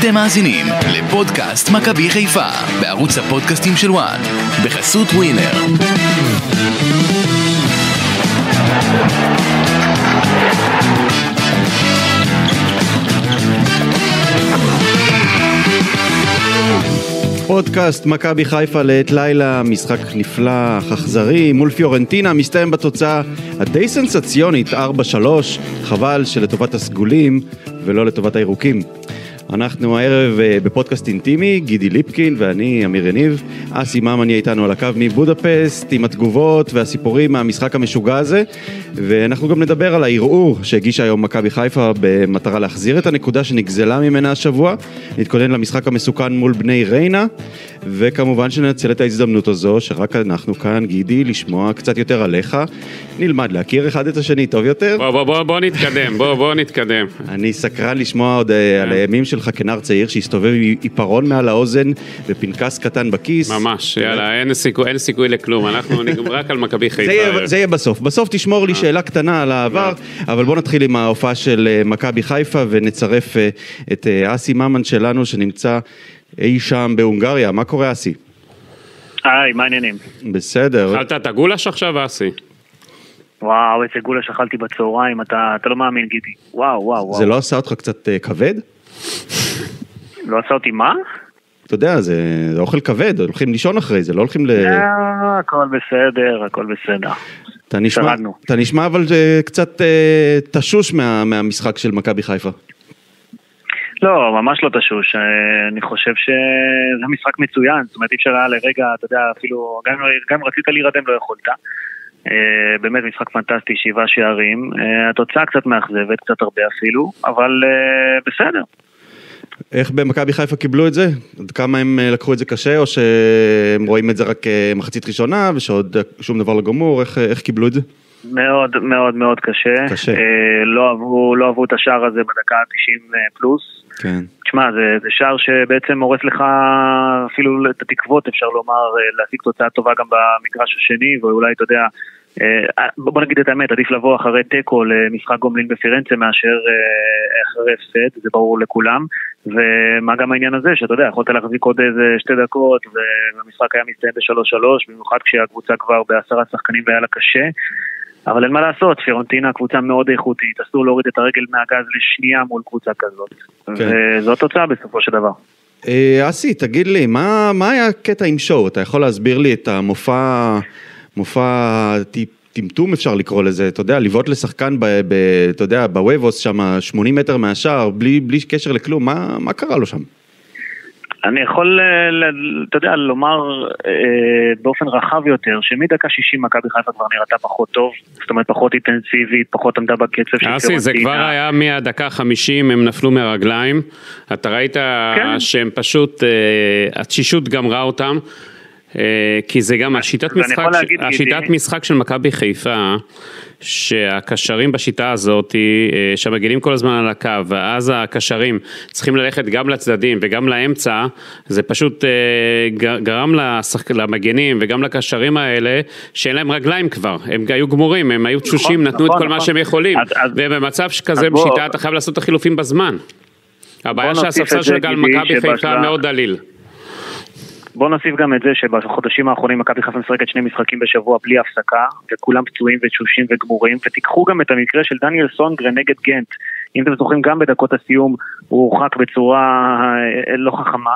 אתם מאזינים לפודקאסט מכבי חיפה בערוץ הפודקאסטים של וואן בחסות ווינר. פודקאסט מכבי חיפה לעת לילה, משחק נפלא, אכזרי, מול פיורנטינה, מסתיים בתוצאה הדי סנסציונית 4-3, חבל שלטובת הסגולים ולא לטובת הירוקים. אנחנו הערב אה, בפודקאסט אינטימי, גידי ליפקין ואני, אמיר יניב. אסי ממן יהיה איתנו על הקו מבודפסט עם התגובות והסיפורים מהמשחק המשוגע הזה. ואנחנו גם נדבר על הערעור שהגישה היום מכבי חיפה במטרה להחזיר את הנקודה שנגזלה ממנה השבוע. נתכונן למשחק המסוכן מול בני ריינה. וכמובן שננצל את ההזדמנות הזו, שרק אנחנו כאן, גידי, לשמוע קצת יותר עליך. נלמד להכיר אחד את השני טוב יותר. בוא, בוא, בוא, בוא נתקדם, בוא, בוא נתקדם. אני סקרן לשמוע עוד אה, על הימים שלך כנער צעיר שהסתובב עם עיפרון מעל האוזן ופנקס קטן בכיס. ממש, יאללה, אין סיכוי, אין סיכוי לכלום, אנחנו נגמר רק על מכבי חיפה. זה יהיה, זה יהיה בסוף. בסוף תשמור לי שאלה קטנה על העבר, אבל בוא נתחיל עם ההופעה של אה, מכבי חיפה ונצרף אה, את אה, אסי ממן שלנו שנמצא אי שם בהונגריה. מה קורה אסי? היי, מה העניינים? בסדר. אכלת את הגולש עכשיו, אסי? וואו, איזה גולש אכלתי בצהריים, אתה, אתה לא מאמין, גידי. וואו, וואו, וואו. זה לא עשה אותך קצת אה, כבד? לא עשה אותי מה? אתה יודע, זה זה אוכל כבד, הולכים לישון אחרי זה, לא הולכים ל... אה, הכל בסדר, הכל בסדר. אתה נשמע. אתה נשמע אבל אה, קצת אה, תשוש מה, מהמשחק של מכבי חיפה. לא, ממש לא תשוש. אה, אני חושב שזה משחק מצוין. זאת אומרת, אי אפשר היה לרגע, אתה יודע, אפילו, גם, גם אם רצית להירדם לא יכולת. באמת משחק פנטסטי, שבעה שערים. אה, התוצאה קצת מאכזבת, קצת הרבה אפילו, אבל בסדר. איך במכבי חיפה קיבלו את זה? עד כמה הם אה, לקחו את זה קשה, או שהם רואים את זה רק אה, מחצית ראשונה, ושעוד שום דבר לא גמור? איך, אה, איך קיבלו את זה? מאוד מאוד מאוד קשה. קשה. אה, לא אהבו, לא אהבו את השער הזה בדקה ה-90 פלוס. כן. תשמע, זה, זה שער שבעצם הורס לך אפילו את התקוות, אפשר לומר, אה, להשיג תוצאה טובה גם במגרש השני, ואולי, אתה יודע, אה, בוא נגיד את האמת, עדיף לבוא אחרי תיקו למשחק גומלין בפירנצה מאשר אה, אחרי הפסד, זה ברור לכולם. ומה גם העניין הזה, שאתה יודע, יכולת להחזיק עוד איזה שתי דקות, והמשחק היה מסתיים בשלוש שלוש, במיוחד כשהקבוצה כבר בעשרה שחקנים והיה לה קשה. אבל אין מה לעשות, פירונטינה קבוצה מאוד איכותית, אסור להוריד את הרגל מהגז לשנייה מול קבוצה כזאת. כן. וזו התוצאה בסופו של דבר. אה, אסי, תגיד לי, מה, מה היה הקטע עם שואו? אתה יכול להסביר לי את המופע, מופע טיפ- טמטום אפשר לקרוא לזה, אתה יודע, לבעוט לשחקן, ב, ב, אתה יודע, בווייבוס שם 80 מטר מהשער, בלי, בלי קשר לכלום, מה, מה קרה לו שם? אני יכול, אה, אתה יודע, לומר אה, באופן רחב יותר, שמדקה 60 מכבי חיפה כבר נראתה פחות טוב, זאת אומרת פחות אינטנסיבית, פחות עמדה בקצב של אסי, זה כבר היה מהדקה ה-50, הם נפלו מהרגליים. אתה ראית כן. שהם פשוט, אה, התשישות גמרה אותם. אה, כי זה גם השיטת משחק, השיטת משחק של מכבי חיפה, שהקשרים בשיטה הזאת, אה, שמגינים כל הזמן על הקו, ואז הקשרים צריכים ללכת גם לצדדים וגם לאמצע, זה פשוט אה, גרם לשחק, למגנים וגם לקשרים האלה, שאין להם רגליים כבר, הם היו גמורים, הם היו תשושים, נתנו את נכון, כל מה נכון. שהם יכולים, אז- אז- ובמצב שכזה בוא- בשיטה אתה חייב לעשות את החילופים בזמן. הבעיה שהספסל את של גל מכבי חיפה מאוד דליל. בוא נוסיף גם את זה שבחודשים האחרונים מכבי חיפה משחקת שני משחקים בשבוע בלי הפסקה, וכולם פצועים ותשושים וגמורים, ותיקחו גם את המקרה של דניאל סונגרן נגד גנט. אם אתם זוכרים, גם בדקות הסיום הוא הורחק בצורה אה, לא חכמה.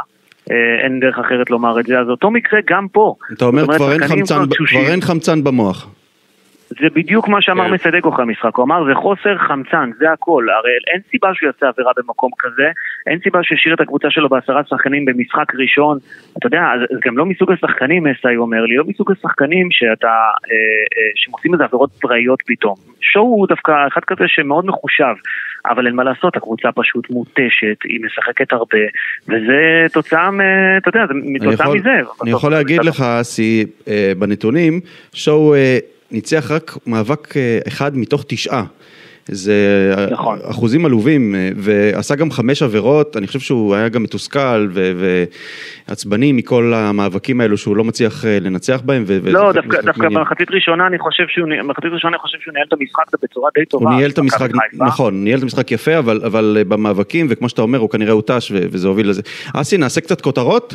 אה, אין דרך אחרת לומר את זה, אז אותו מקרה גם פה. אתה אומר. כבר אין חמצן במוח. זה בדיוק מה שאמר כן. מסדגו אחרי המשחק, הוא אמר זה חוסר חמצן, זה הכל, הרי אין סיבה שהוא יעשה עבירה במקום כזה, אין סיבה שהשאיר את הקבוצה שלו בעשרה שחקנים במשחק ראשון, אתה יודע, זה גם לא מסוג השחקנים, מסאי אומר לי, לא מסוג השחקנים שאתה, אה, אה, עושים איזה עבירות פראיות פתאום. שואו הוא דווקא אחד כזה שמאוד מחושב, אבל אין מה לעשות, הקבוצה פשוט מותשת, היא משחקת הרבה, וזה תוצאה, אתה יודע, זה תוצאה מזה. אני יכול להגיד לך, אסי, אה, בנתונים, שואו אה, ניצח רק מאבק אה, אחד מתוך תשעה. זה נכון. אחוזים עלובים, אה, ועשה גם חמש עבירות, אני חושב שהוא היה גם מתוסכל ו- ועצבני מכל המאבקים האלו שהוא לא מצליח אה, לנצח בהם. ו- לא, דווקא, דווקא. במחצית ראשונה אני חושב שהוא, במחצית ראשונה אני חושב שהוא ניהל את המשחק בצורה די טובה. הוא ניהל את המשחק. נכון, ניהל את המשחק יפה, אבל, אבל אה, במאבקים, וכמו שאתה אומר, הוא כנראה הותש ו- וזה הוביל לזה. אסי, נעשה קצת כותרות?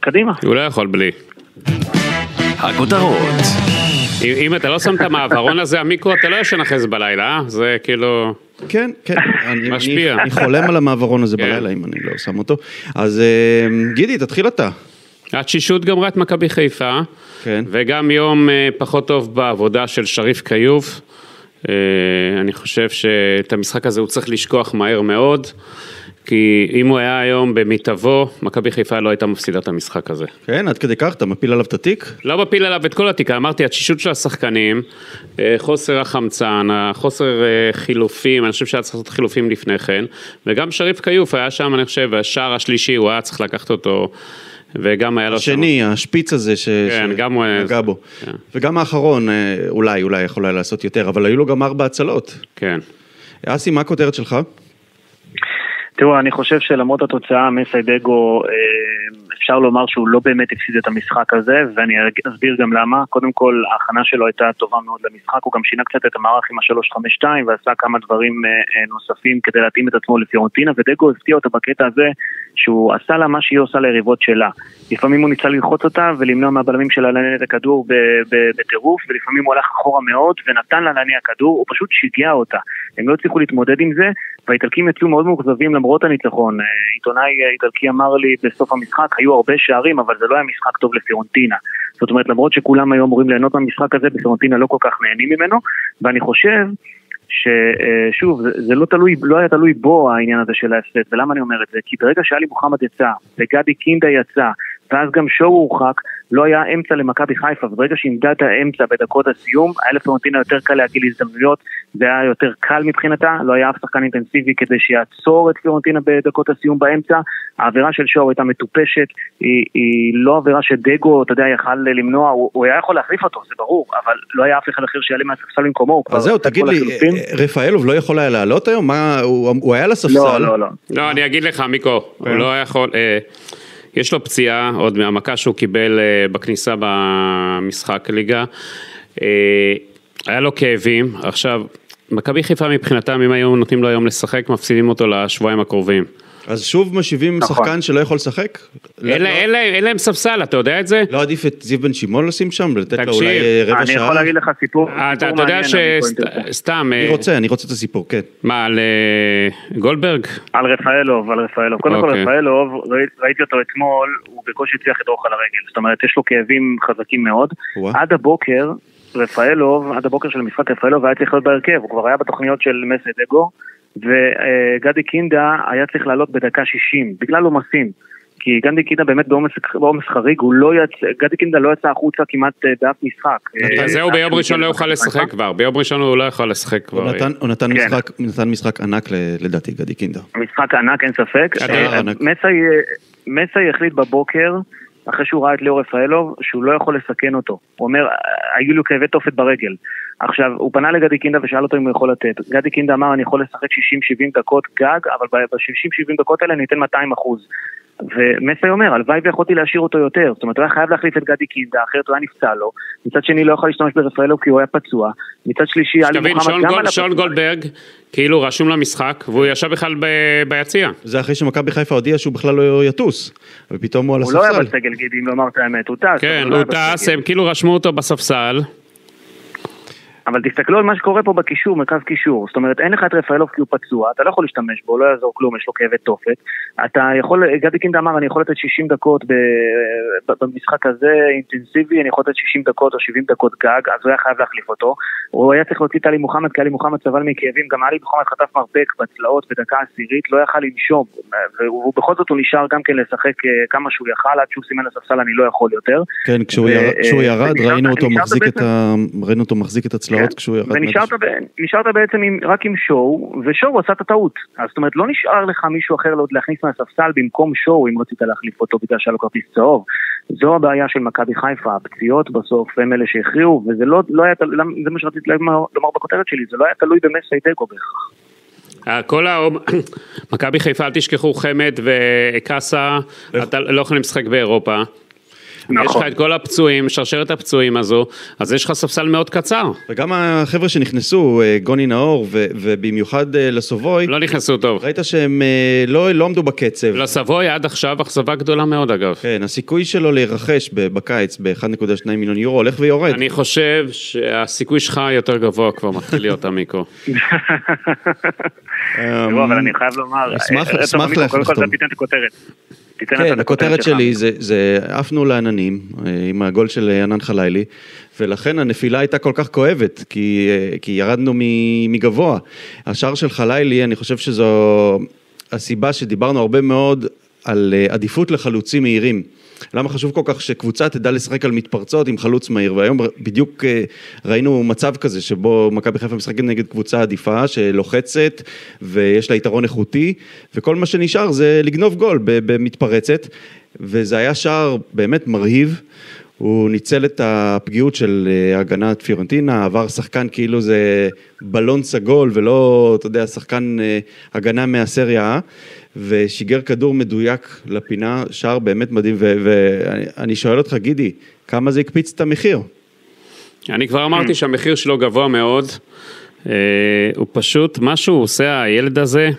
קדימה. הוא לא יכול בלי. הכותרות. אם, אתה לא שם את המעברון הזה, המיקרו, אתה לא ישן אחרי זה בלילה, אה? זה כאילו... כן, כן, אני, משפיע. אני, אני חולם על המעברון הזה כן. בלילה, אם אני לא שם אותו. אז אה, גידי, תתחיל אתה. התשישות גמרה את מכבי חיפה, כן. וגם יום אה, פחות טוב בעבודה של שריף כיוף. אה, אני חושב שאת המשחק הזה הוא צריך לשכוח מהר מאוד, כי אם הוא היה היום במיטבו, מכבי חיפה לא הייתה מפסידה את המשחק הזה. כן, עד כדי כך, אתה מפיל עליו את התיק? לא מפיל עליו את כל התיק, אמרתי, התשישות של השחקנים, אה, חוסר החמצן, החוסר אה, חילופים, אני חושב שהיה צריך לעשות חילופים לפני כן, וגם שריף כיוף היה שם, אני חושב, השער השלישי, הוא היה צריך לקחת אותו, וגם היה לו שם... השני, השפיץ הזה ש... כן, גם הוא נגע בו. כן. וגם האחרון, אה, אולי, אולי יכול היה לעשות יותר, אבל היו לו גם ארבע הצלות. כן. אסי, מה הכותרת שלך? תראו, אני חושב שלמרות התוצאה, מסיידגו, אה, אפשר לומר שהוא לא באמת הפסיד את המשחק הזה, ואני אסביר גם למה. קודם כל, ההכנה שלו הייתה טובה מאוד למשחק, הוא גם שינה קצת את המערך עם ה-352 ועשה כמה דברים אה, אה, נוספים כדי להתאים את עצמו לפיורנטינה, ודגו הפתיע אותה בקטע הזה שהוא עשה לה מה שהיא עושה ליריבות שלה. לפעמים הוא ניסה ללחוץ אותה ולמנוע מהבלמים שלה להניע את הכדור בטירוף, ולפעמים הוא הלך אחורה מאוד ונתן לה להניע כדור, הוא פשוט שיגע אותה. הם לא הצליחו להתמודד עם זה, והאיטלקים יצאו מאוד מאוכזבים למרות הניצחון. אה, עיתונאי איטלקי אמר לי בסוף המשחק, הרבה שערים, אבל זה לא היה משחק טוב לפיורנטינה. זאת אומרת, למרות שכולם היו אמורים ליהנות מהמשחק הזה, בפיורנטינה לא כל כך נהנים ממנו, ואני חושב ששוב, זה, זה לא, תלוי, לא היה תלוי בו העניין הזה של ההפסד, ולמה אני אומר את זה? כי ברגע שאלי מוחמד יצא, וגדי קינדה יצא, ואז גם שואו הורחק, לא היה אמצע למכבי חיפה, וברגע שאימדה את האמצע בדקות הסיום, היה לפלורנטינה יותר קל להגיע להזדמנויות, זה היה יותר קל מבחינתה, לא היה אף שחקן אינטנסיבי כדי שיעצור את פלורנטינה בדקות הסיום באמצע, העבירה של שואו הייתה מטופשת, היא, היא לא עבירה שדגו, אתה יודע, יכל למנוע, הוא, הוא היה יכול להחליף אותו, זה ברור, אבל לא היה אף אחד אחר שיעלה מהספסל במקומו, הוא כבר אז זהו, תגיד לי, רפאלוב לא יכול היה לעלות היום? מה, הוא הוא היה על הספסל? לא, לא, לא. לא, אני אגיד לך, מיקו, כן. הוא לא יכול... אה, יש לו פציעה עוד מהמכה שהוא קיבל אה, בכניסה במשחק ליגה. אה, היה לו כאבים, עכשיו, מכבי חיפה מבחינתם, אם היו נותנים לו היום לשחק, מפסידים אותו לשבועיים הקרובים. אז שוב משיבים נכון. שחקן שלא יכול לשחק? לא- אין לה- אין להם- אין להם ספסל, אתה יודע את זה? לא עדיף את זיו בן שמעון לשים שם? לתת לו תקשיב, אולי אה, רבע אני שעה? יכול להגיד לך סיפור, אתה סיפור אתה יודע אני אם תרצה. שסתם, אני רוצה, אני רוצה את הסיפור, כן. מה, על אה, גולדברג? על רפאלוב, על רפאלוב. קודם כל אוקיי. רפאלוב, ראי- ראיתי אותו אתמול, הוא בקושי הצליח לדרוך על הרגל. זאת אומרת, יש לו כאבים חזקים מאוד. עד הבוקר, רפאלוב, עד הבוקר של המשחק רפאלוב היה צריך להיות בהרכב, הוא כבר היה בתוכניות של מסיידגו, וגדי קינדה היה צריך לעלות בדקה 60, בגלל עומסים. כי גדי קינדה באמת בעומס חריג, הוא לא יצא, גדי קינדה לא יצא החוצה כמעט אה, באף משחק. אה, אז זהו, ביום אה, ראשון לא אה, יוכל אה, לשחק כבר, ביום ראשון הוא לא יכול לשחק כבר. הוא נתן- הוא נתן כן. משחק- נתן משחק ענק לדעתי, גדי קינדה. משחק ענק, אין ספק. אה, אה, מסי החליט בבוקר, אחרי שהוא ראה את ליאור רפאלוב, שהוא לא יכול לסכן אותו. הוא אומר, היו לו כאבי תופת ברגל. עכשיו, הוא פנה לגדי קינדה ושאל אותו אם הוא יכול לתת. גדי קינדה אמר, אני יכול לשחק 60-70 דקות גג, אבל ב-60-70 דקות האלה אני אתן 200 אחוז. ומסי אומר, הלוואי ויכולתי להשאיר אותו יותר. זאת אומרת, הוא היה חייב להחליף את גדי קינדה, אחרת הוא היה נפצע לו. מצד שני, לא יכול להשתמש ברפאלוב כי הוא היה פצוע. מצד שלישי, עלי שתבין, מוחמד שון גם גול- על שון הפצוע. גולדברג, כאילו רשום למשחק, והוא ישב בכלל ב- ביציע. זה אחרי שמכבי חיפה הודיע שהוא בכלל לא יטוס, ופתאום הוא על הוא לא היה הספסל. בסגל גידי, אם לומר את האמת, הוא טס. כן, לא הוא היה טס. הם כאילו רשמו אותו בספסל. אבל תסתכלו על מה שקורה פה בקישור, מרכז קישור. זאת אומרת, אין לך את רפאלוב כי הוא פצוע, אתה לא יכול להשתמש בו, לא יעזור כלום, יש לו כאבי תופת. אתה יכול, גדי קינדה אמר, אני יכול לתת 60 דקות ב, ב, במשחק הזה אינטנסיבי, אני יכול לתת 60 דקות או 70 דקות גג, אז הוא היה חייב להחליף אותו. הוא היה צריך להוציא את עלי מוחמד, כי עלי מוחמד סבל מכאבים, גם עלי מוחמד חטף מרפק בצלעות בדקה עשירית, לא יכל לנשום. ובכל זאת הוא נשאר גם כן לשחק אה, כמה שהוא יכל, עד שהוא סימן לספסל אני לא יכול יותר. כן, כשהוא ו- אה, ירד, ראינו אותו מחזיק את בעצם- הצלעות כן. כשהוא ירד. ונשארת ב- נשארת בעצם עם, רק עם שואו, ושואו עשה את הטעות. אז זאת אומרת, לא נשאר לך מישהו אחר עוד להכניס מהספסל במקום שואו, אם רצית להחליף אותו בגלל שהיה לו כרטיס צהוב. זו הבעיה של מכבי חיפה, הפציעות בסוף הם אלה שהכריעו, וזה לא, לא היה, תלוי, זה מה שרציתי לומר, לומר בכותרת שלי, זה לא היה תלוי במסי תיקו בהכרח. אה, כל ה... מכבי חיפה, אל תשכחו חמד וקאסה, אתה לא יכולים לשחק באירופה. נכון. יש לך את כל הפצועים, שרשרת הפצועים הזו, אז יש לך ספסל מאוד קצר. וגם החבר'ה שנכנסו, אה, גוני נאור ובמיוחד אה, לסובוי, לא נכנסו טוב. ראית שהם אה, לא, לא עמדו בקצב. לסבוי עד עכשיו אכזבה גדולה מאוד אגב. כן, הסיכוי שלו להירכש בקיץ ב-1.2 מיליון יורו הולך ויורד. אני חושב שהסיכוי שלך יותר גבוה כבר מתחיל להיות המיקרו. אבל אני חייב לומר, אשמח לך לחתום. קודם כל אתה תיתן את הכותרת. כן, הכותרת שלי זה, זה עפנו לעננים אה, עם הגול של ענן חלילי, ולכן הנפילה הייתה כל כך כואבת, כי, אה, כי ירדנו מגבוה. השער של חלילי, אני חושב שזו הסיבה שדיברנו הרבה מאוד על אה, עדיפות לחלוצים מהירים. למה חשוב כל כך שקבוצה תדע לשחק על מתפרצות עם חלוץ מהיר, והיום בדיוק אה, ראינו מצב כזה שבו מכבי חיפה משחקת נגד קבוצה עדיפה שלוחצת ויש לה יתרון איכותי, וכל מה שנשאר זה לגנוב גול במתפרצת, וזה היה שער באמת מרהיב. הוא ניצל את הפגיעות של אה, הגנת פיורנטינה, עבר שחקן כאילו זה בלון סגול ולא, אתה יודע, שחקן אה, הגנה מהסריה ושיגר כדור מדויק לפינה, שער באמת מדהים, ואני שואל אותך, גידי, כמה זה הקפיץ את המחיר? אני כבר אמרתי שהמחיר שלו גבוה מאוד, אה, הוא פשוט, מה שהוא עושה, הילד הזה,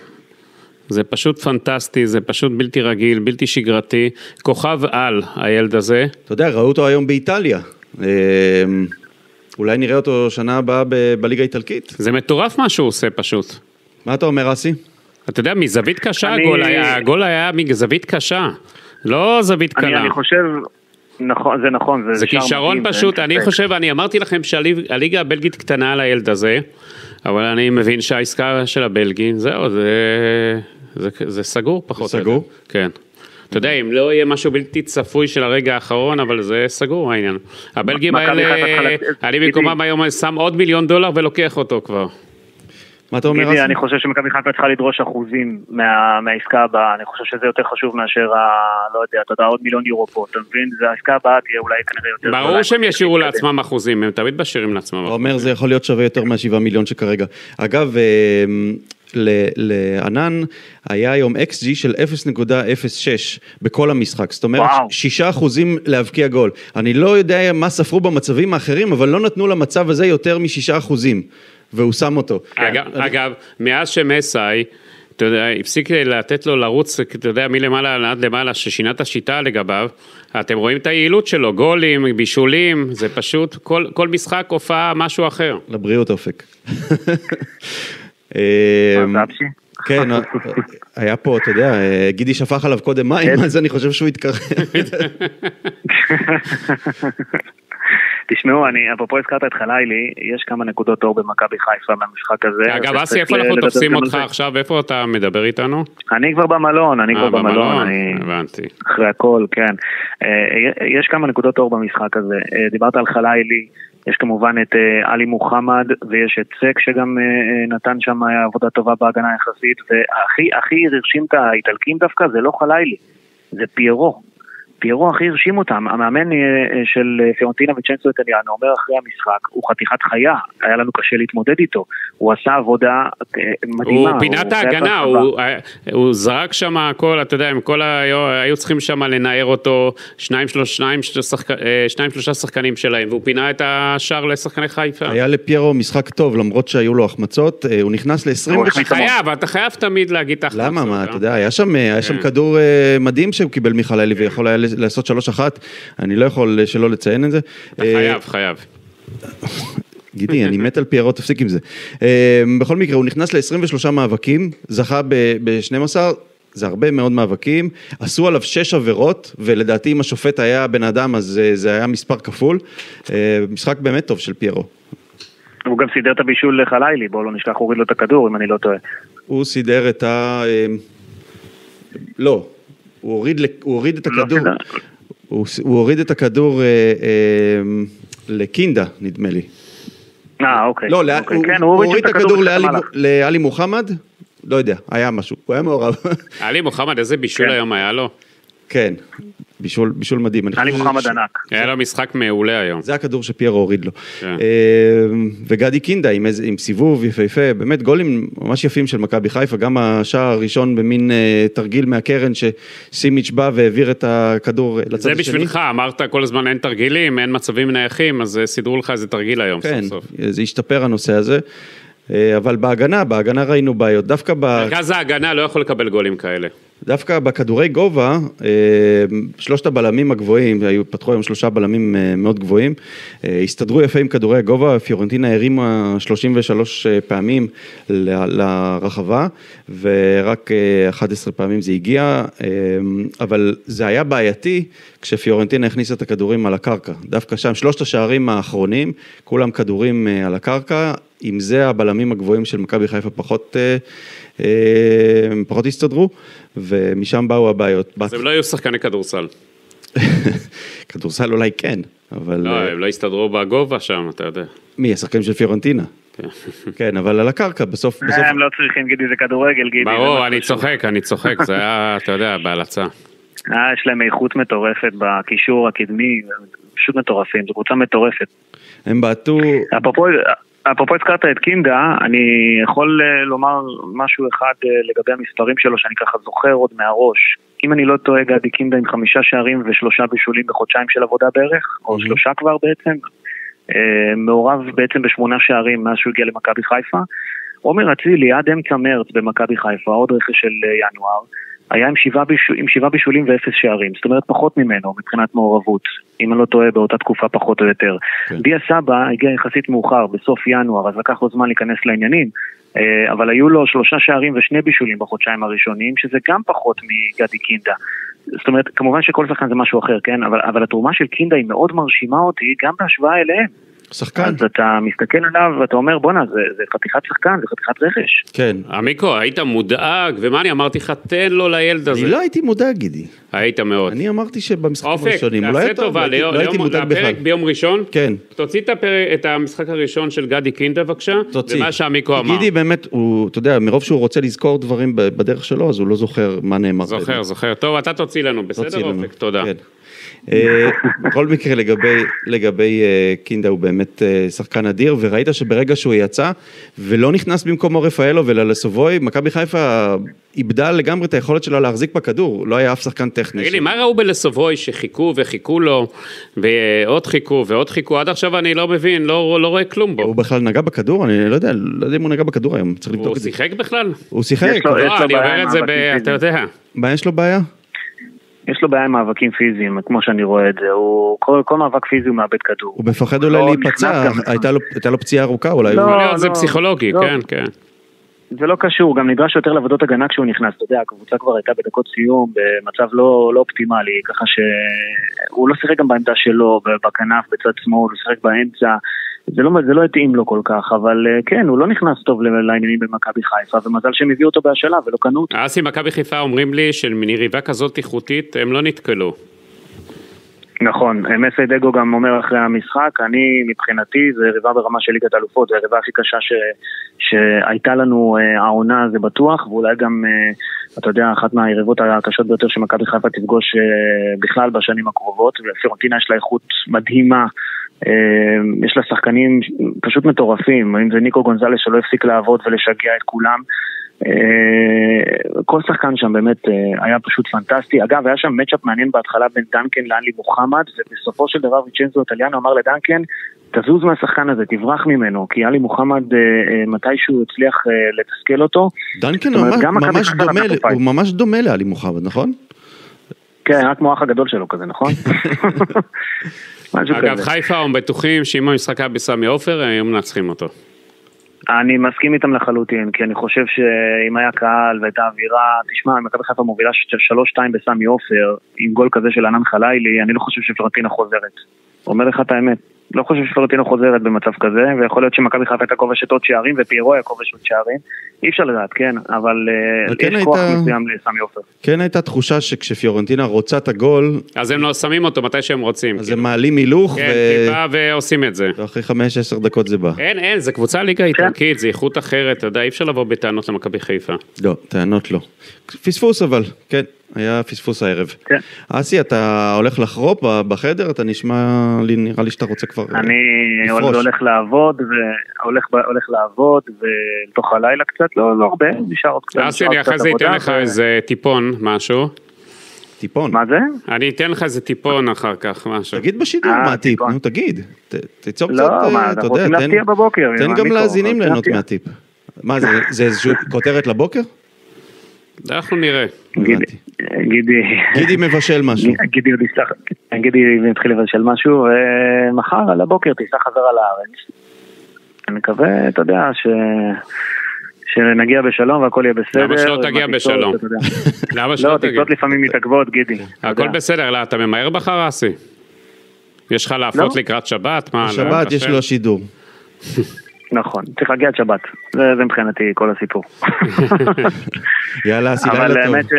זה פשוט פנטסטי, זה פשוט בלתי רגיל, בלתי שגרתי, כוכב על הילד הזה. אתה יודע, ראו אותו היום באיטליה. אה, אולי נראה אותו שנה הבאה בליגה האיטלקית. זה מטורף מה שהוא עושה פשוט. מה אתה אומר, אסי? אתה יודע, מזווית קשה אני... הגול היה, הגול היה מזווית קשה, לא זווית אני, קלה. אני חושב, נכון, זה נכון, זה, זה כישרון פשוט, אני חושב, אני אמרתי לכם שהליגה הבלגית קטנה על הילד הזה, אבל אני מבין שהעסקה של הבלגים, זהו, זה, זה, זה סגור פחות. זה סגור? כן. אתה יודע, אם לא יהיה משהו בלתי צפוי של הרגע האחרון, אבל זה סגור העניין. הבלגים האלה, אני במקומם היום שם עוד מיליון דולר ולוקח אותו כבר. מה אתה אומר? גידי, אני חושב שמכבי חיפה צריכה לדרוש אחוזים מה, מהעסקה הבאה, אני חושב שזה יותר חשוב מאשר, ה, לא יודע, אתה יודע, עוד מיליון יורו פה, אתה מבין? זה העסקה הבאה תהיה אולי כנראה יותר... ברור שהם ישאירו לעצמם אחוזים, הם תמיד משאירים לעצמם אחוזים. אומר זה יכול להיות שווה יותר מהשבעה מיליון שכרגע. אגב, אה, לענן היה היום XG של 0.06 בכל המשחק, זאת אומרת שישה אחוזים להבקיע גול. אני לא יודע מה ספרו במצבים האחרים, אבל לא נתנו למצב הזה יותר משישה אחוזים. והוא שם אותו. אגב, כן. אגב מאז שמסאי, אתה יודע, הפסיק לתת לו לרוץ, אתה יודע, מלמעלה עד למעלה, ששינה את השיטה לגביו, אתם רואים את היעילות שלו, גולים, בישולים, זה פשוט, כל, כל משחק הופעה משהו אחר. לבריאות אופק. אמ, כן, היה פה, אתה יודע, גידי שפך עליו קודם מים, כן. אז אני חושב שהוא התקרב. תשמעו, אני, אפרופו הזכרת את חלילי, יש כמה נקודות אור במכבי חיפה מהמשחק הזה. אגב, אסי, איפה אנחנו תופסים אותך עכשיו? איפה אתה מדבר איתנו? אני כבר במלון, אני כבר במלון. הבנתי. אחרי הכל, כן. אה, יש כמה נקודות אור במשחק הזה. אה, דיברת על חלילי. יש כמובן את אה, עלי מוחמד ויש את סק שגם נתן שם עבודה טובה בהגנה יחסית והכי הרשים את האיטלקים דווקא זה לא חלילי, זה פיירו. פיירו הכי הרשים אותם, המאמן אה, אה, של אה, פיורנטינה וצ'נסו איטליאנו אומר אחרי המשחק, הוא חתיכת חיה, היה לנו קשה להתמודד איתו, הוא עשה עבודה מדהימה. הוא פינה את ההגנה, הוא, הוא זרק שם הכל, אתה יודע, הם כל היו, היו צריכים שם לנער אותו, שניים, שלוש, שניים, שחק, שניים שלושה שחקנים שלהם, והוא פינה את השער לשחקני חיפה. היה לפיירו משחק טוב, למרות שהיו לו החמצות, הוא נכנס ל-20... אתה חייב, אתה חייב תמיד להגיד את ההחמצות. למה, מה, אתה יודע, היה שם, היה שם כן. כדור מדהים שהוא קיבל מיכאלי ויכול היה לעשות שלוש אחת, אני לא יכול שלא לציין את זה. חייב, חייב. גידי, אני מת על פיירו, תפסיק עם זה. אה, בכל מקרה, הוא נכנס ל-23 מאבקים, זכה ב-12, זה הרבה מאוד מאבקים, עשו עליו שש עבירות, ולדעתי אם השופט היה בן אדם, אז אה, זה היה מספר כפול. אה, משחק באמת טוב של פיירו. הוא גם סידר את הבישול לחלילי, בואו לא נשכח, הוריד לו את הכדור, אם אני לא טועה. הוא סידר את ה... לא, הוא הוריד, הוא הוריד את לא הכדור, הוא, הוא הוריד את הכדור אה, אה, לקינדה, נדמה לי. אה, אוקיי. לא, אוקיי. הוא, כן, הוא הוריד את הכדור לעלי מוחמד, לא יודע, היה משהו, הוא היה מעורב. עלי מוחמד, איזה בישול כן. היום היה לו? כן, בישול, בישול מדהים. אני עלי חושב מוחמד ענק. היה לו משחק מעולה היום. זה הכדור שפיירו הוריד לו. כן. אה, וגדי קינדה עם, איזה, עם סיבוב יפהפה, באמת גולים ממש יפים של מכבי חיפה, גם השער הראשון במין אה, תרגיל מהקרן שסימיץ' בא והעביר את הכדור לצד זה השני. בשבילך, אמרת כל הזמן אין תרגילים, אין מצבים נייחים, אז אה, סידרו לך איזה תרגיל היום כן, סוף סוף. זה השתפר הנושא הזה. אה, אבל בהגנה, בהגנה ראינו בעיות. דווקא, ב, מרכז ההגנה לא יכול לקבל גולים כאלה. דווקא בכדורי גובה, אה, שלושת הבלמים הגבוהים, היו, פתחו היום שלושה בלמים אה, מאוד גבוהים, אה, הסתדרו יפה עם כדורי הגובה, פיורנטינה הרימה 33 פעמים לרחבה, ורק אה, 11 פעמים זה הגיע, אבל זה היה בעייתי כשפיורנטינה הכניסה את הכדורים על הקרקע. דווקא שם, שלושת השערים האחרונים, כולם כדורים על הקרקע, עם זה הבלמים הגבוהים של מכבי חיפה פחות, הם פחות הסתדרו, ומשם באו הבעיות. אז הם לא היו שחקני כדורסל. כדורסל אולי כן, אבל לא, אה, הם לא הסתדרו בגובה שם, אתה יודע. מי, השחקנים של פיורנטינה? כן. כן, אבל על הקרקע, בסוף, בסוף, הם לא צריכים, גידי, זה כדורגל, גידי. ברור, אני. צוחק, אני צוחק, זה היה, אתה יודע, בהלצה. אה, יש להם איכות מטורפת בקישור הקדמי, פשוט מטורפים, זו קבוצה מטורפת. הם בעטו, אפרופו, אפרופו הזכרת את קינדה, אני יכול אה, לומר משהו אחד אה, לגבי המספרים שלו שאני ככה זוכר עוד מהראש. אם אני לא טועה, גדי קינדה עם חמישה שערים ושלושה בישולים בחודשיים של עבודה בערך, או שלושה כבר בעצם. אה, מעורב בעצם בשמונה שערים מאז שהוא הגיע למכבי חיפה. עומר אצילי עד אמצע מרץ במכבי חיפה, עוד רכש של ינואר, היה עם שבעה, בישול, עם שבעה בישולים ואפס שערים, זאת אומרת פחות ממנו מבחינת מעורבות, אם אני לא טועה באותה תקופה פחות או יותר. כן. דיה סבא הגיע יחסית מאוחר, בסוף ינואר, אז לקח לו זמן להיכנס לעניינים, אה, אבל היו לו שלושה שערים ושני בישולים בחודשיים הראשונים, שזה גם פחות מגדי קינדה. זאת אומרת, כמובן שכל שחקן זה משהו אחר, כן? אבל, אבל התרומה של קינדה היא מאוד מרשימה אותי, גם בהשוואה אליהם. שחקן, אז אתה מסתכל עליו ואתה אומר, בואנה, זה, זה חתיכת שחקן, זה חתיכת רכש. כן. עמיקו, היית מודאג, ומה אני אמרתי לך, תן לו לילד הזה. אני לא הייתי מודאג, גידי. היית מאוד. אני אמרתי שבמשחקים אופק, הראשונים, הוא לא תעשה טובה, לא הייתי- ליום- לא הייתי ליום- מודאג בכלל. לפרק ביום ראשון, כן. תוציא את הפרק- את המשחק הראשון של גדי קינדה בבקשה, תוציא. ומה שעמיקו אמר. גידי באמת, הוא, אתה יודע, מרוב שהוא רוצה לזכור דברים בדרך שלו, אז הוא לא זוכר מה נאמר. זוכר. זוכר. טוב, אתה תוציא לנו, תוציא בסדר לנו. אופק? תודה. אה, בכל מקרה לגבי, לגבי אה, קינדה הוא באמת אה, שחקן אדיר וראית שברגע שהוא יצא ולא נכנס במקומו רפאלו וללסובוי, מכבי חיפה איבדה לגמרי את היכולת שלה להחזיק בכדור, לא היה אף שחקן טכני. תגיד לי, מה ראו בלסובוי שחיכו וחיכו לו, ועוד חיכו ועוד חיכו, עד עכשיו אני לא מבין, לא לא רואה כלום בו. הוא בכלל נגע בכדור? אני לא יודע, לא יודע אם הוא נגע בכדור היום, צריך לבדוק הוא את זה. שיחק בכלל? הוא שיחק, יש לו- לא, לו אני בעיה אומר את זה, ב- אתה יודע. מה יש לו בעיה? יש לו בעיה עם מאבקים פיזיים, כמו שאני רואה את זה, הוא, כל, כל מאבק פיזי הוא מאבד כדור. הוא מפחד אולי לא להיפצע, הייתה לו- הייתה לו פציעה ארוכה אולי. לא, הוא- להיות זה לא, פסיכולוגי, לא. כן, כן. זה לא קשור, גם נדרש יותר לעבודות הגנה כשהוא נכנס, אתה יודע, הקבוצה כבר הייתה בדקות סיום, במצב לא, לא אופטימלי, ככה שהוא לא שיחק גם בעמדה שלו, בכנף, בצד שמאל, הוא שיחק באמצע, זה לא, זה לא התאים לו כל כך, אבל אה, כן, הוא לא נכנס טוב לעניינים במכבי חיפה, ומזל שהם הביאו אותו בהשאלה ולא קנו אותו. אסי מכבי חיפה אומרים לי שמניריבה כזאת איכותית הם לא נתקלו. נכון, מסי דגו גם אומר אחרי המשחק, אני מבחינתי זה יריבה ברמה של ליגת אלופות, זה היריבה הכי קשה ש, שהייתה לנו אה, העונה זה בטוח, ואולי גם, אה, אתה יודע, אחת מהיריבות הקשות ביותר שמכבי חיפה תפגוש אה, בכלל בשנים הקרובות, ופיורנטינה יש לה איכות מדהימה, אה, יש לה שחקנים פשוט מטורפים, אם זה ניקו גונזלס שלא הפסיק לעבוד ולשגע את כולם. אה, כל שחקן שם באמת אה, היה פשוט פנטסטי. אגב, היה שם מצ'אפ מעניין בהתחלה בין דנקן לאנלי מוחמד, ובסופו של דבר ויצ'נזו איטליאנו אמר לדנקן, תזוז מהשחקן הזה, תברח ממנו, כי אלי מוחמד אה, מתישהו הצליח לתסכל אותו. דנקן אומרת, ממש- דומה. הוא ממש דומה לעלי מוחמד, נכון? כן, רק כמו האח הגדול שלו כזה, נכון? אגב. חיפה הם בטוחים שאם המשחק היה בסמי עופר, היו מנצחים אותו. אני מסכים איתם לחלוטין, כי אני חושב שאם היה קהל והייתה אווירה, תשמע, מכבי חיפה מובילה 3-2 בסמי עופר, עם גול כזה של ענן חלילי, אני לא חושב שפלורנטינה חוזרת. אומר לך את האמת. לא חושב שפלורנטינה חוזרת במצב כזה, ויכול להיות שמכבי חיפה הייתה כובשת עוד שערים, ופיירו היה כובש עוד שערים. אי אפשר לדעת, כן, אבל אה, אבל כן יש כוח מסוים לסמי עופר. כן הייתה תחושה שכשפיורנטינה רוצה את הגול, אז הם לא שמים אותו מתי שהם רוצים. אז כאילו. הם מעלים הילוך, כן, כי בא ועושים את זה. חמש עשר דקות זה בא. אין, אין, זה קבוצה ליגה איטלקית, זה איכות אחרת, אתה יודע, אי אפשר לבוא בטענות למכבי חיפה. לא, טענות לא. פספוס אבל, כן. היה פספוס הערב. כן. אסי, אתה הולך לחרופ בחדר? אתה נשמע לי, נראה לי שאתה רוצה כבר אה, אני לפרוש. הולך לעבוד, והולך הולך לעבוד, ולתוך הלילה קצת, לא לא הרבה, נשאר עוד קצת. אסי, נשאר אני אחרי זה אתן עבודה, לך איזה טיפון, משהו. טיפון. מה זה? אני אתן לך איזה טיפון אחר כך, משהו. תגיד בשידור אה, מה הטיפ. נו תגיד. ת- תיצור לא, קצת, אה, מה, אתה אנחנו יודע, רוצים תן- להפתיע בבוקר, תן עם גם להאזינים רוצים ליהנות. מהטיפ. מה זה, זה איזושהי כותרת לבוקר? אנחנו נראה. גידי, הבנתי. גידי, גידי מבשל משהו. גידי עוד יפתח, גידי יתחיל לבשל משהו, ומחר על הבוקר תיסע חזרה לארץ. אני מקווה, אתה יודע, ש... שנגיע בשלום והכל יהיה בסדר. למה שלא תגיע בשלום? למה שלא לא, תגיד? טיסות לפעמים מתעכבות, גידי. הכל. בסדר, לא, אתה ממהר בחר, אסי? יש לך לא. לקראת שבת? מה? לא, בשבת יש? לו שידור. נכון, צריך להגיע עד שבת. זה זה מבחינתי כל הסיפור. יאללה, לילה אבל. האמת, ש...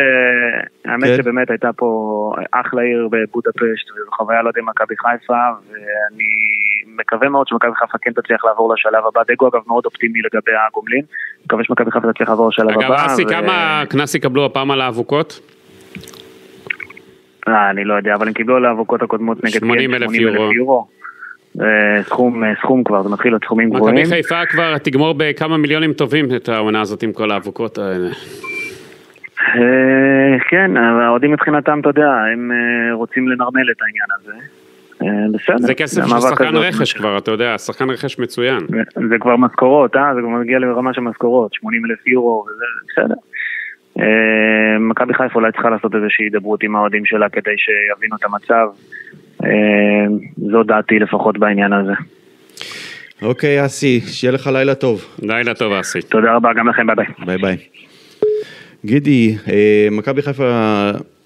האמת כן. שבאמת הייתה פה אחלה עיר בבודפשט, וזו חוויה לא יודע מכבי חיפה, ואני מקווה מאוד שמכבי חיפה כן תצליח לעבור לשלב הבא. דגו אגב מאוד אופטימי לגבי הגומלין, מקווה שמכבי חיפה תצליח לעבור לשלב הבא. אגב, אסי, ו- כמה קנס יקבלו הפעם על האבוקות? אה, אני לא יודע, אבל הם קיבלו על האבוקות הקודמות נגד 80,000 כן, יורו. אה, סכום, אה, סכום כבר, זה מתחיל להיות סכומים גבוהים. מכבי חיפה כבר תגמור בכמה מיליונים טובים את העונה הזאת עם כל האבוקות האלה. אה, כן, האוהדים מבחינתם, אתה יודע, הם רוצים לנרמל את העניין הזה. בסדר. זה כסף של שחקן רכש. כבר, אתה יודע, שחקן רכש מצוין. זה כבר משכורות, אה? זה כבר מגיע לרמה של משכורות, 80 אלף יורו, וזה בסדר. מכבי חיפה אולי צריכה לעשות איזושהי הידברות עם האוהדים שלה כדי שיבינו את המצב. אה, זו דעתי לפחות בעניין הזה. אוקיי, אסי, שיהיה לך לילה טוב. לילה טוב, אסי. תודה רבה גם לכם, ביי ביי. ביי ביי. גידי, אה, מכבי חיפה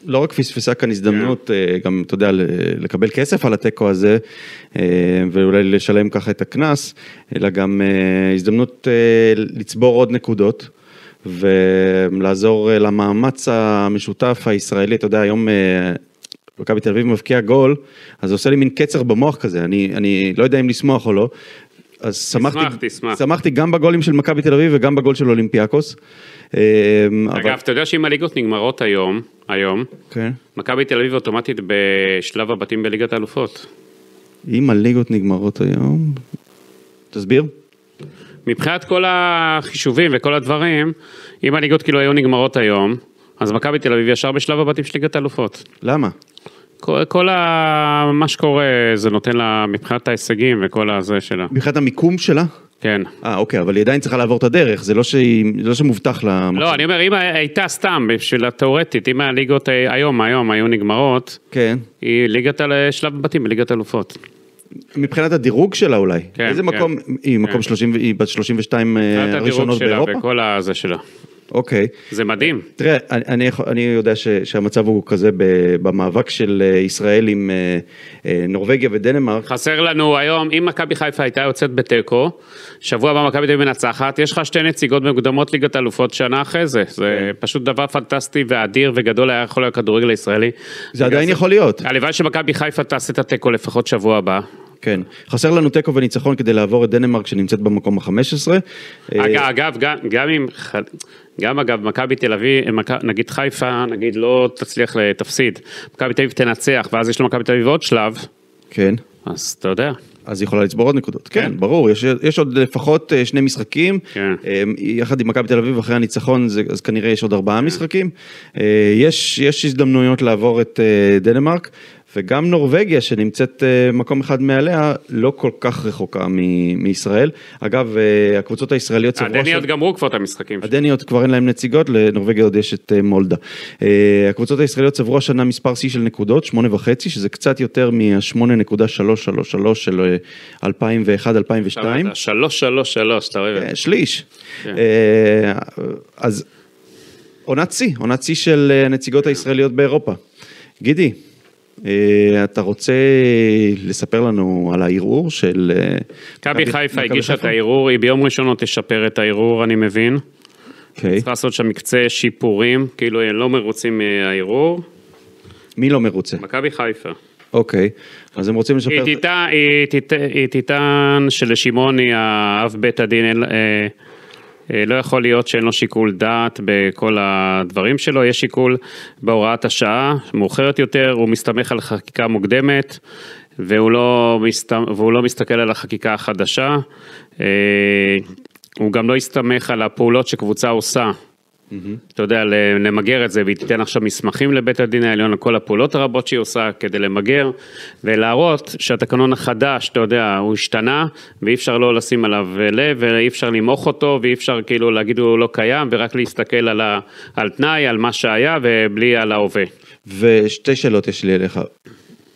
לא רק פספסה כאן הזדמנות, אה, גם, אתה יודע, לקבל כסף על התיקו הזה, אה, ואולי לשלם ככה את הקנס, אלא גם הזדמנות לצבור עוד נקודות. ולעזור למאמץ המשותף הישראלי, אתה יודע, היום מכבי תל אביב מבקיע גול, אז זה עושה לי מין קצר במוח כזה, אני, אני לא יודע אם לשמוח או לא. אז שמחתי, תשמח. שמחתי גם בגולים של מכבי תל אביב וגם בגול של אולימפיאקוס. אבל- אגב, אתה יודע שאם הליגות נגמרות היום, היום, כן. מכבי תל אביב אוטומטית בשלב הבתים בליגת האלופות. אם הליגות נגמרות היום, תסביר. מבחינת כל החישובים וכל הדברים, אם הליגות כאילו היו נגמרות היום, אז מכבי תל אביב ישר בשלב הבתים של ליגת האלופות. למה? כל, כל ה... מה שקורה זה נותן לה מבחינת ההישגים וכל הזה שלה. מבחינת המיקום שלה? כן. אה, אוקיי, אבל היא עדיין צריכה לעבור את הדרך, זה לא שהיא, זה לא שמובטח לה... לא, אני אומר, אם הייתה סתם, בשביל התיאורטית, אם הליגות אה, היום, היום היו נגמרות, כן. היא ליגת על שלב בתים בליגת אלופות. מבחינת הדירוג שלה אולי. כן, איזה כן. מקום, היא מקום כן. 30, היא בת 32 אה, מבחינת הדירוג הראשונות שלה באירופה? וכל הזה שלה. אוקיי. זה מדהים. תראה, אני, אני, יודע ש, שהמצב הוא כזה במאבק של אה, ישראל עם אה, אה, נורבגיה ודנמרק. חסר לנו היום, אם מכבי חיפה הייתה יוצאת בתיקו, שבוע הבא מכבי תל מנצחת, יש לך שתי נציגות במוקדמות ליגת אלופות שנה אחרי זה. זה כן. פשוט דבר פנטסטי ואדיר וגדול היה יכול להיות הכדורגל הישראלי. זה עדיין יכול להיות. הלוואי שמכבי חיפה תעשה את התיקו לפחות שבוע הבא. כן. חסר לנו תיקו וניצחון כדי לעבור את דנמרק שנמצאת במקום ה-15. אגב, אגב, גם, גם אם, גם אגב, מכבי תל אביב, נגיד חיפה, נגיד לא תצליח, ל- תפסיד, מכבי תל אביב תנצח, ואז יש למכבי תל אביב עוד שלב, כן. אז אתה יודע. אז היא יכולה לצבור עוד נקודות. כן, כן. ברור, יש, יש עוד לפחות אה, שני משחקים. כן. אה, יחד עם מכבי תל אביב אחרי הניצחון, זה, אז כנראה יש עוד ארבעה משחקים. אה, יש, יש הזדמנויות לעבור את דנמרק, וגם נורבגיה שנמצאת אה, מקום אחד מעליה, לא כל כך רחוקה מ- מישראל. אגב, אה, הקבוצות הישראליות צברו... הדניות שם- גמרו כבר את המשחקים. הדניות כבר אין להם נציגות, לנורבגיה עוד יש את אה, מולדה. הקבוצות הישראליות צברו השנה מספר שיא של נקודות, שמונה וחצי, שזה קצת יותר מה-8.333 של אה, 2001-2002. שלוש, שלוש, שלוש, אתה אוהב. אה, שליש. כן. אז עונת שיא, עונת שיא של הנציגות הישראליות באירופה. גידי, אתה רוצה לספר לנו על הערעור של... אה, מכבי חיפה הגישה את? הערעור, היא ביום ראשון עוד תשפר את הערעור, אני מבין. אוקיי. צריך לעשות שם מקצה שיפורים, כאילו הם לא מרוצים מהערעור. מי לא מרוצה? מכבי חיפה. אוקיי, אז הם רוצים לשפר... היא תטען- שלשמעוני, האב בית הדין, אין- אה, אה, לא יכול להיות שאין לו שיקול דעת בכל הדברים שלו, יש שיקול בהוראת השעה, מאוחרת יותר, הוא מסתמך על חקיקה מוקדמת, והוא לא, מסת... והוא לא מסתכל על החקיקה החדשה. אה, הוא גם לא הסתמך על הפעולות שקבוצה עושה. אתה יודע, למגר את זה, והיא תיתן עכשיו מסמכים לבית הדין העליון על כל הפעולות הרבות שהיא עושה כדי למגר, ולהראות שהתקנון החדש, אתה יודע, הוא השתנה, ואי אפשר לא לשים עליו לב, ואי אפשר למעוך אותו, ואי אפשר כאילו להגיד הוא לא קיים, ורק להסתכל על, ה, על תנאי, על מה שהיה, ובלי על ההווה. ושתי שאלות יש לי אליך.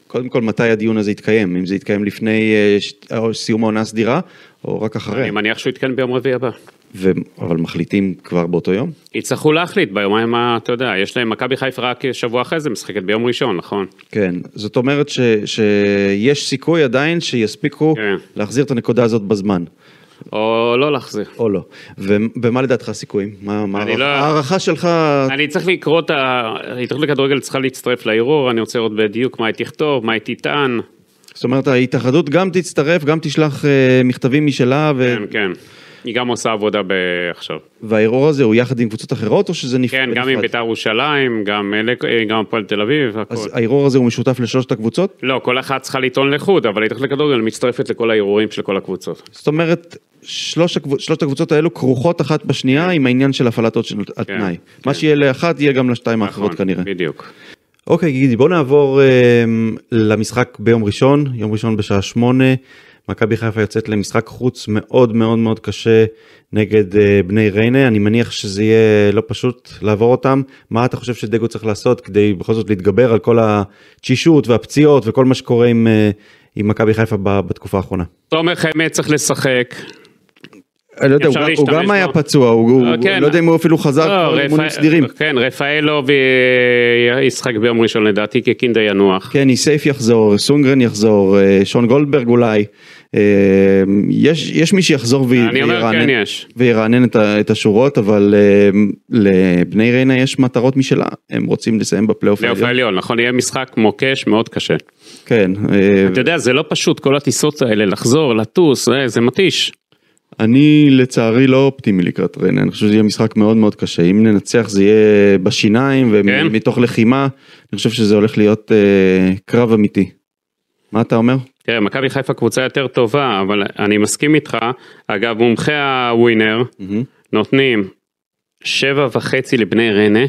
קודם כל, מתי הדיון הזה יתקיים? אם זה יתקיים לפני אה, ש- סיום העונה הסדירה, או רק אחרי? אני מניח שהוא יתקן ביום רביעי הבא. ו... אבל מחליטים כבר באותו יום? יצטרכו להחליט ביומיים, אתה יודע, יש להם, מכבי חיפה רק שבוע אחרי זה משחקת ביום ראשון, נכון? כן, זאת אומרת ש... שיש סיכוי עדיין שיספיקו כן. להחזיר את הנקודה הזאת בזמן, או לא להחזיר. או לא. ומה לדעתך הסיכויים? מה, הערכ- לא- ההערכה שלך? אני צריך לקרוא את ה... ההתאחדות לכדורגל צריכה להצטרף לערעור, אני רוצה לראות בדיוק מה היא תכתוב, מה היא תטען. זאת אומרת, ההתאחדות גם תצטרף, גם תשלח אה, מכתבים משלה, ו... כן, כן. היא גם עושה עבודה ב- עכשיו. והערעור הזה הוא יחד עם קבוצות אחרות, או שזה נפרד? כן, גם עם בית"ר ירושלים, גם אלה- גם הפועל תל אביב, הכל. אז הערעור הזה הוא משותף לשלושת הקבוצות? לא, כל אחת צריכה לטעון לחוד, אבל ההתאחדות לכדורגל מצטרפת לכל הערעורים של כל הקבוצות. זאת אומרת, שלוש הקבוצ... שלושת הקבוצות האלו כרוכות אחת בשנייה עם העניין של הפעלת עוד של התנאי. מה שיהיה לאחת יהיה גם לשתיים האחרות כן. נכון, כנראה. בדיוק. אוקיי גידי בוא נעבור אה, למשחק ביום ראשון, יום ראשון בשעה שמונה. מכבי חיפה יוצאת למשחק חוץ מאוד מאוד מאוד קשה נגד אה, בני ריינה, אני מניח שזה יהיה לא פשוט לעבור אותם. מה אתה חושב שדגו צריך לעשות כדי בכל זאת להתגבר על כל התשישות והפציעות וכל מה שקורה עם, אה, עם מכבי חיפה בתקופה האחרונה? תומר חמד צריך לשחק. אני לא יודע, הוא גם- הוא גם היה בו. פצוע, הוא הוא- אה, כן. לא יודע אם הוא אפילו חזר לא, כבר לאימונים רפא- סדירים. כן, רפאלוב אה, ישחק ביום ראשון לדעתי, כי קינדה ינוח. כן, איסייף יחזור, סונגרן יחזור, שון גולדברג אולי. אה, יש, יש מי שיחזור ו- וירענן, כן. וירענן את, ה- את השורות, אבל אה, לבני ריינה יש מטרות משלה, הם רוצים לסיים בפלייאוף פלייאוף העליון. העליון, נכון? יהיה משחק מוקש מאוד קשה. כן, אה, אתה יודע, זה לא פשוט, כל הטיסות האלה, לחזור, לטוס, אה, זה מתיש. אני לצערי לא אופטימי לקראת ריינה, אני חושב שזה יהיה משחק מאוד מאוד קשה, אם ננצח זה יהיה בשיניים כן. ומתוך לחימה, אני חושב שזה הולך להיות אה, קרב אמיתי. מה אתה אומר? תראה, מכבי חיפה קבוצה יותר טובה, אבל אני מסכים איתך. אגב, מומחי הווינר נותנים שבע וחצי לבני ריינה,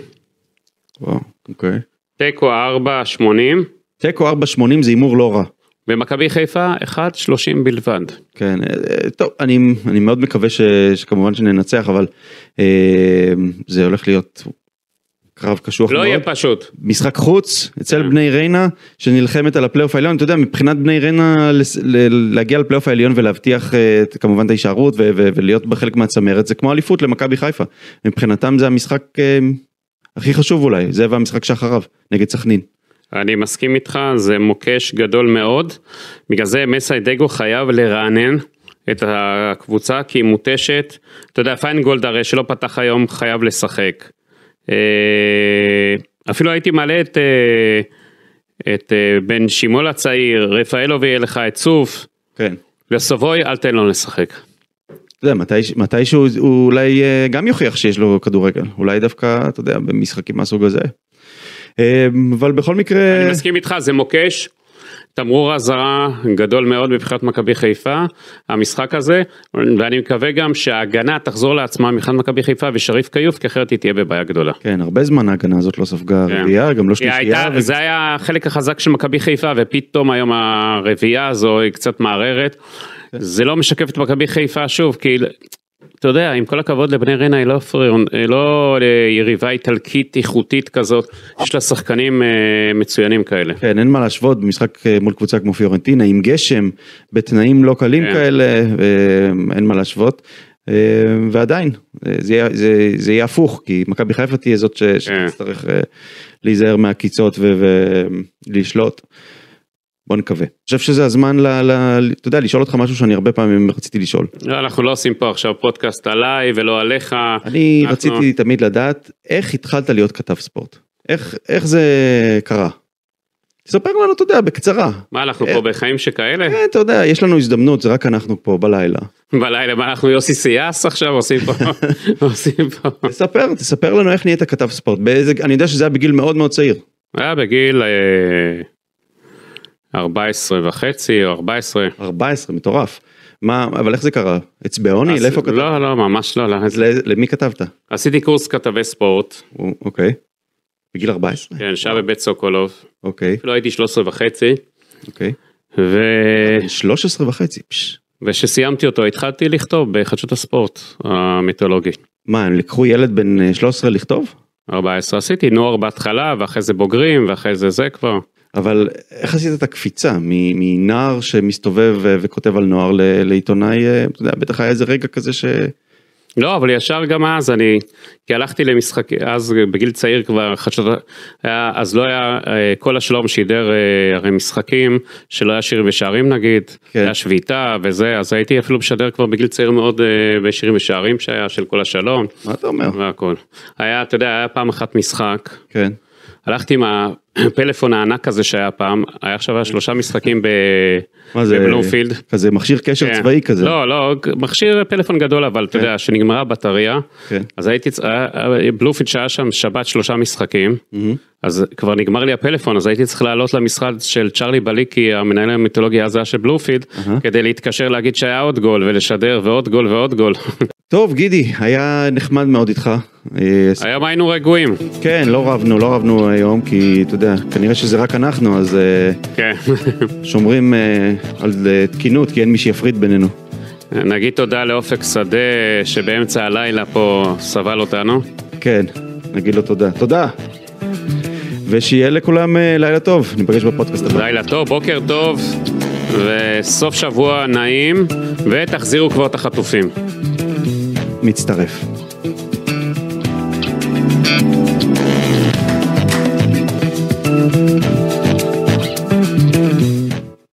וואו, אוקיי. תיקו ארבע שמונים, תיקו 4.80 זה הימור לא רע. ומכבי חיפה אחד שלושים בלבד. כן, אה, טוב, אני, אני מאוד מקווה ש, שכמובן שננצח, אבל אה, זה הולך להיות קרב קשוח לא מאוד. יהיה פשוט. משחק חוץ אצל כן. בני ריינה שנלחמת על הפלייאוף העליון, אתה יודע, מבחינת בני ריינה להגיע לפלייאוף העליון ולהבטיח אה, כמובן את ההישארות ולהיות בחלק מהצמרת, זה כמו אליפות למכבי חיפה. מבחינתם זה המשחק אה, הכי חשוב אולי, זה והמשחק שאחריו, נגד סכנין. אני מסכים איתך, זה מוקש גדול מאוד. בגלל זה מסיידגו חייב לרענן את הקבוצה כי היא מותשת. אתה יודע, פיינגולד הרי שלא פתח היום חייב לשחק. אה, אפילו הייתי מעלה את, אה, את אה, בן שימול הצעיר, רפאלוב יהיה לך את צוף, כן. לסבוי אל תן לו לשחק. אתה יודע, מתי, מתישהו הוא אולי גם יוכיח שיש לו כדורגל, אולי דווקא, אתה יודע, במשחקים מהסוג הזה. אבל בכל מקרה, אני מסכים איתך, זה מוקש. תמרור אזהרה גדול מאוד מבחינת מכבי חיפה, המשחק הזה, ואני מקווה גם שההגנה תחזור לעצמה מבחינת מכבי חיפה ושריף כיוף, כי אחרת היא תהיה בבעיה גדולה. כן, הרבה זמן ההגנה הזאת לא ספגה כן. רביעייה, גם לא שלישייה. ו- זה היה החלק החזק של מכבי חיפה, ופתאום היום הרביעייה הזו היא קצת מערערת. זה לא משקף את מכבי חיפה שוב, כי אתה יודע, עם כל הכבוד לבני ריינה, היא לא, פריון, היא לא אה, יריבה איטלקית איכותית כזאת, יש לה שחקנים אה, מצוינים כאלה. כן, אין מה להשוות במשחק אה, מול קבוצה כמו פיורנטינה, עם גשם, בתנאים לא קלים כן. כאלה, אה, אין מה להשוות. אה, ועדיין, אה, זה יהיה, זה, זה יהיה הפוך, כי מכבי חיפה תהיה זאת ש- שתצטרך אה, להיזהר מהקיצות ו- ולשלוט. בוא נקווה. אני חושב שזה הזמן, ל, ל, אתה יודע, לשאול אותך משהו שאני הרבה פעמים רציתי לשאול. לא, אנחנו לא עושים פה עכשיו פודקאסט עליי ולא עליך. אני אנחנו- רציתי תמיד לדעת איך התחלת להיות כתב ספורט. איך, איך זה קרה? תספר לנו, אתה יודע, בקצרה. מה, אנחנו אה. פה בחיים שכאלה? אה, אתה יודע, יש לנו הזדמנות, זה רק אנחנו פה בלילה. בלילה, מה, אנחנו יוסי סיאס עכשיו עושים פה? עושים פה. תספר, תספר לנו איך נהיית כתב ספורט. באיזה, אני יודע שזה היה בגיל מאוד מאוד צעיר. היה בגיל אה, 14 וחצי או 14. 14, מטורף. מה, אבל איך זה קרה? אצבעוני? לאיפה כתבת? לא, לא, ממש לא. לא. אז למי כתבת? עשיתי קורס כתבי ספורט, או- אוקיי. בגיל 14? כן, שעה בבית סוקולוב. אוקיי, אפילו הייתי 13 וחצי, אוקיי. ו... 13 וחצי, פש. וכשסיימתי אותו התחלתי לכתוב בחדשות הספורט המיתולוגי. מה, הם לקחו ילד בן אה, 13 לכתוב? 14 עשיתי נוער בהתחלה ואחרי זה בוגרים ואחרי זה זה כבר. אבל איך עשית את הקפיצה מנער שמסתובב ו- וכותב על נוער לעיתונאי, אה, אתה יודע, בטח היה איזה רגע כזה ש... לא אבל ישר גם אז אני כי הלכתי למשחק אז בגיל צעיר כבר חדשות היה, אז לא היה אה, כל השלום שידר אה, הרי משחקים שלא היה שירים ושערים נגיד כן. היה שביתה וזה אז הייתי אפילו משדר כבר בגיל צעיר מאוד אה, בשירים ושערים שהיה של כל השלום מה אתה אומר? והכל היה אתה יודע היה פעם אחת משחק כן. הלכתי עם הפלאפון הענק הזה שהיה פעם היה עכשיו שלושה משחקים ב... מה זה? בבלומפילד. כזה מכשיר קשר כן. צבאי כזה. לא, לא, מכשיר פלאפון גדול, אבל אתה כן. יודע, שנגמרה הבטריה, כן. אז הייתי, בלומפילד שהיה שם שבת שלושה משחקים, אז כבר נגמר לי הפלאפון, אז הייתי צריך לעלות למשרד של צ'רלי בליקי, המנהל המיתולוגי אז היה של בלומפילד, כדי להתקשר להגיד שהיה עוד גול ולשדר ועוד גול ועוד גול. טוב, גידי, היה נחמד מאוד איתך. אה, היום היינו רגועים. כן, לא רבנו, לא רבנו היום, כי אתה יודע, כנראה שזה רק אנחנו, אז אה, כן. שומרים אה, על אה, תקינות, כי אין מי שיפריד בינינו. נגיד תודה לאופק שדה שבאמצע הלילה פה סבל אותנו. כן, נגיד לו תודה. תודה. ושיהיה לכולם אה, לילה טוב, ניפגש בפודקאסט הבא. לילה טוב, בוקר טוב, וסוף שבוע נעים, ותחזירו כבר את החטופים. מצטרף.